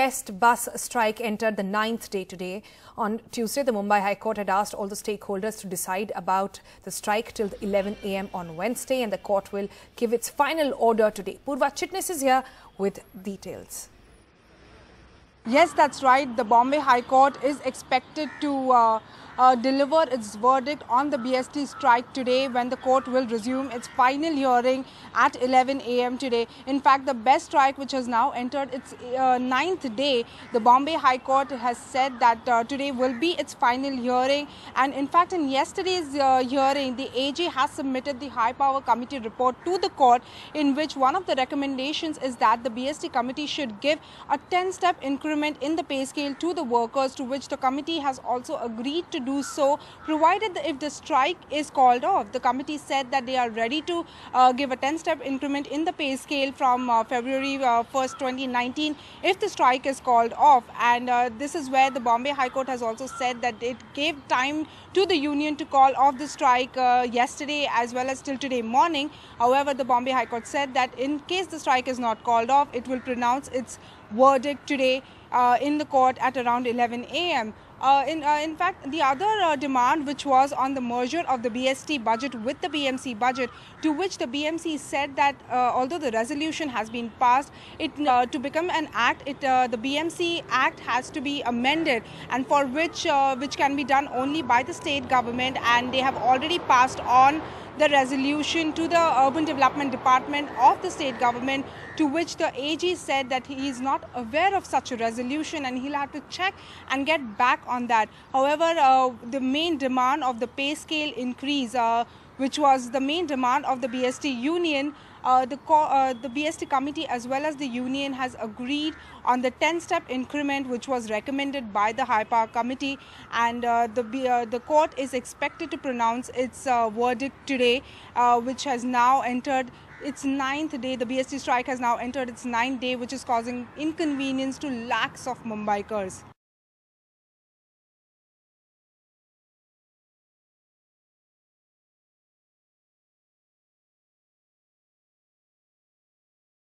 Best bus strike entered the ninth day today. On Tuesday, the Mumbai High Court had asked all the stakeholders to decide about the strike till 11 a.m. on Wednesday, and the court will give its final order today. Purva Chitnis is here with details. Yes, that's right. The Bombay High Court is expected to uh, uh, deliver its verdict on the BST strike today when the court will resume its final hearing at 11 a.m. today. In fact, the best strike which has now entered its uh, ninth day, the Bombay High Court has said that uh, today will be its final hearing. And in fact, in yesterday's uh, hearing, the AG has submitted the High Power Committee report to the court in which one of the recommendations is that the BST committee should give a 10-step increment in the pay scale to the workers to which the committee has also agreed to do do so provided if the strike is called off. The committee said that they are ready to uh, give a 10-step increment in the pay scale from uh, February uh, 1st, 2019 if the strike is called off. And uh, this is where the Bombay High Court has also said that it gave time to the union to call off the strike uh, yesterday as well as till today morning. However, the Bombay High Court said that in case the strike is not called off, it will pronounce its verdict today uh, in the court at around 11 a.m. Uh, in, uh, in fact, the other uh, demand which was on the merger of the BST budget with the BMC budget, to which the BMC said that uh, although the resolution has been passed, it uh, to become an act, it, uh, the BMC Act has to be amended, and for which which can be done only by the state government, and they have already passed on the resolution to the Urban Development Department of the state government, to which the AG said that he is not aware of such a resolution and he'll have to check and get back on that. However, uh, the main demand of the pay scale increase, uh, which was the main demand of the BST union, uh, the, uh, the BST committee as well as the union has agreed on the 10-step increment which was recommended by the High Power Committee and uh, the, uh, the court is expected to pronounce its uh, verdict today uh, which has now entered its ninth day. The BST strike has now entered its ninth day which is causing inconvenience to lakhs of Mumbaikars.